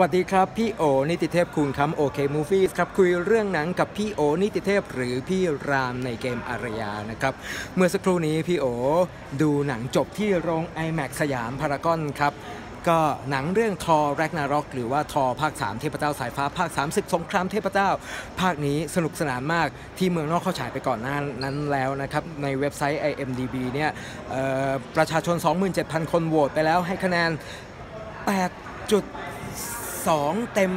วัสดีครับ พี่โอนิติเทพคุณคำโอเคมูฟี่ครับคุยเรื่องหนังกับพี่โอนิติเทพหรือพี่รามในเกมอารยานะครับเมื่อสักครู่นี้พี่โอดูหนังจบที่โรง IMAX สยามพารากอนครับก็หนังเรื่องทอแรกนารอกหรือว่าทอภาค 3 เทพเจ้าสายฟ้าภาค3ศึกสงครามเทพเจ้า ภาคนี้สนุกสนานมากที่เมืองนอกเข้าฉายไปก่อนหน้านั้นแล้วนะครับ ในเว็บไซต์ IMDB เนี่ยเอ่อประชาชน 27,000 คนโหวตไปแล้วให้คะแนน 2 เต็ม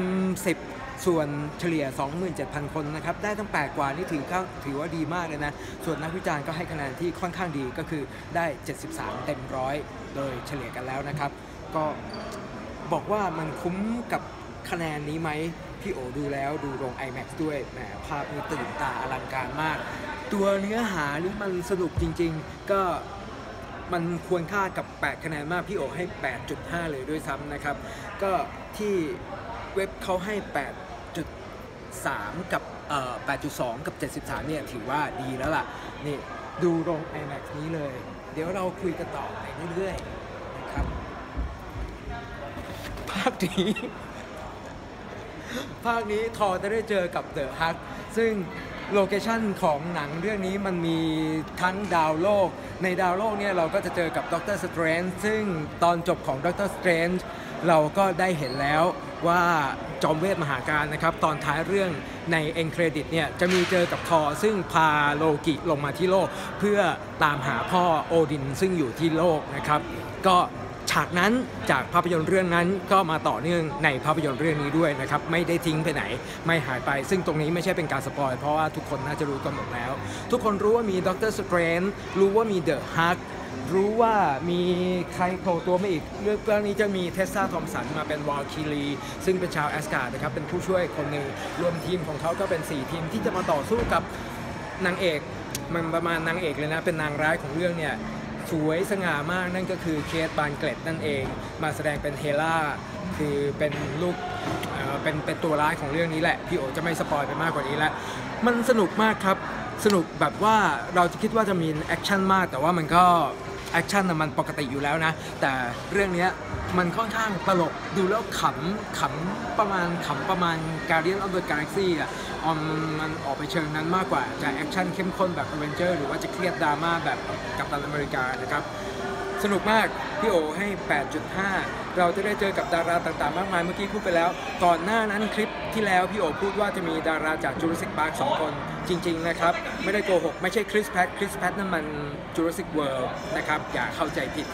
10 ส่วนเฉลี่ย 27,000 คนนะครับ ได้ตั้ง 8 กว่านี่ถือว่าถือว่าดีมากเลยนะ ส่วนนักวิจารณ์ก็ให้คะแนนที่ค่อนข้างดีก็คือได้ 73 เต็มร้อยโดยเฉลี่ยกันแล้วนะครับ ก็บอกว่ามันคุ้มกับคะแนนนี้ไหมพี่โอดูแล้วดูโรง IMAX ด้วยแหมภาพนี่ตื่นตาอลังการมาก ตัวเนื้อหานี่มันสนุกจริง ๆ ก็ มันควรค่ากับ 8 คะแนนมาก พี่โอให้ 8.5 เลยด้วยซ้ำนะครับ ก็ที่เว็บเขาให้ 8.3 กับเอ่อ8.2 กับ 73 เนี่ย ถือว่าดีแล้วล่ะ นี่ดูโรง IMAX นี้เลย เดี๋ยวเราคุยกันต่อไปเรื่อยๆนะครับ ภาคนี้ ภาคนี้ทอจะได้เจอกับ The Hulk ซึ่ง location ของหนังเรื่องนี้มันมีทั้งดาวโลก ในดาวโลกเนี่ยเราก็จะเจอกับ Doctor Strange ซึ่งตอนจบของ Doctor Strange เราก็ได้เห็นแล้วว่าจอมเวทมหากาฬนะครับ ตอนท้ายเรื่องใน end credit เนี่ยจะมีเจอกับทอซึ่งพาโลกิลงมาที่โลก เพื่อตามหาพ่อโอดินซึ่งอยู่ที่โลกนะครับ ก็ ฉากนั้นจากภาพยนตร์เรื่องนั้นก็มาต่อเนื่องในภาพยนตร์เรื่องนี้ด้วยนะครับไม่ได้ทิ้งไปไหนไม่หายไป ซึ่งตรงนี้ไม่ใช่เป็นการ spoil เพราะว่าทุกคนน่าจะรู้กันหมดแล้ว ทุกคนรู้ว่ามี Doctor Strange รู้ว่ามี The Hulk รู้ว่ามีใครโผล่ตัวมาอีก เรื่องนี้จะมี Tessa Thompson มาเป็น Valkyrie ซึ่งเป็นชาวแอสการ์ดนะครับ เป็นผู้ช่วยคนหนึ่งรวมทีมของเขาก็เป็น 4 ทีมที่จะมาต่อสู้กับนางเอก มันประมาณนางเอกเลยนะ เป็นนางร้ายของเรื่องเนี่ย สวยสง่ามากนั่นก็คือ Cate Blanchett นั่นเอง มาแสดงเป็น Hela คือเป็นลูกเเป็นเป็นตัวร้ายของเรื่องนี้แหละ พี่โอ๋จะไม่ spoil ไปมากกว่านี้แล้ว มันสนุกมากครับ สนุกแบบว่าเราจะคิดว่าจะมีแอคชั่นมาก แต่ว่ามันก็ แอคชั่นน่ะมันปกติอยู่แล้วนะ แต่เรื่องนี้มันค่อนข้างตลกดูแล้วขำขำประมาณขำประมาณ Guardian of the Galaxy อะออมมันออกไปเชิงนั้นมากกว่าจะแอคชั่นเข้มข้นแบบ Avenger หรือว่าจะเครียดดราม่าแบบCaptain America นะครับ สนุกมาก พี่โอ๋ให้ 8.5 เราจะได้เจอกับดาราต่างๆ มากมายเมื่อกี้พูดไปแล้ว ก่อนหน้านั้นคลิปที่แล้วพี่โอ๋พูดว่าจะมีดาราจาก Jurassic Park สองคนจริง ๆ นะครับ ไม่ได้โกหก ไม่ใช่ Chris Pratt Chris Pratt นั่นมัน Jurassic World นะครับ อย่าเข้าใจผิด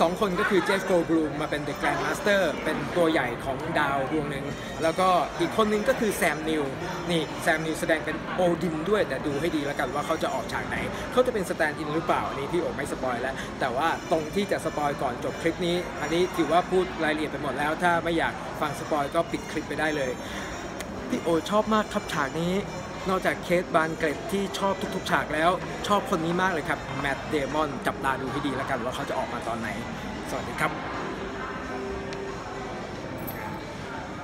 สองคนก็คือ Jeff Goldblum มาเป็น The Grand Master เป็นตัวใหญ่ของดาวดวงหนึ่ง แล้วก็อีกคนนึงก็คือ Sam Neill นี่ Sam Neill แสดงเป็นโอดินด้วยแต่ดูให้ดีแล้วกันว่าเขาจะออกฉากไหน เขาจะเป็น stand-in หรือเปล่าอันนี้พี่โอ๋ไม่ spoil แล้ว แต่ว่าตรงที่จะ spoil ก่อนจบคลิปนี้ อันนี้ถือว่าพูดรายละเอียดไปหมดแล้ว ถ้าไม่อยากฟัง spoil ก็ปิดคลิปไปได้เลย พี่โอ๋ชอบมากครับฉากนี้ นอกจาก Cate Blanchett ที่ชอบทุกๆ ฉากแล้ว ชอบคนนี้มากเลยครับ Matt Damon จับตาดูให้ดีแล้วกันว่าเขาจะออกมาตอนไหน สวัสดีครับ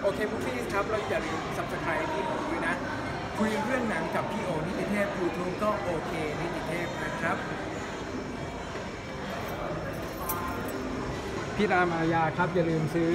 โอเคพวกพี่ครับเราอย่าลืม subscribe พี่โอ๋ด้วยนะ คุยเรื่องหนังกับพี่โอนิติเทพ YouTube ก็โอเคนิติเทพนะครับ พี่รามอารยาครับ อย่าลืมซื้อ